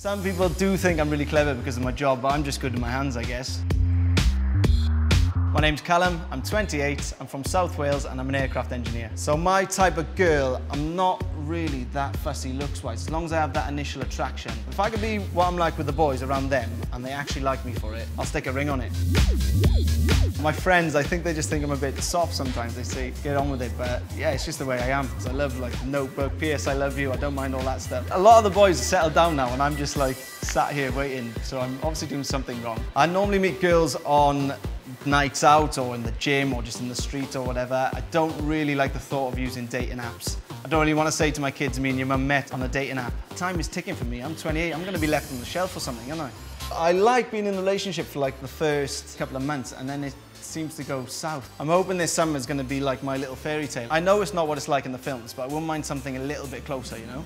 Some people do think I'm really clever because of my job, but I'm just good in my hands, I guess. My name's Callum, I'm 28, I'm from South Wales and I'm an aircraft engineer. So my type of girl, I'm not really that fussy looks-wise, as long as I have that initial attraction. If I could be what I'm like with the boys around them and they actually like me for it, I'll stick a ring on it. My friends, I think they just think I'm a bit soft sometimes. They say, get on with it, but yeah, it's just the way I am. Because I love like notebook, P.S. I love you, I don't mind all that stuff. A lot of the boys are settled down now and I'm just like sat here waiting, so I'm obviously doing something wrong. I normally meet girls on nights out or in the gym or just in the street or whatever. I don't really like the thought of using dating apps. I don't really want to say to my kids, me and your mum met on a dating app. Time is ticking for me. I'm 28. I'm going to be left on the shelf or something, aren't I? I like being in a relationship for like the first couple of months and then it seems to go south. I'm hoping this summer is going to be like my little fairy tale. I know it's not what it's like in the films, but I wouldn't mind something a little bit closer, you know?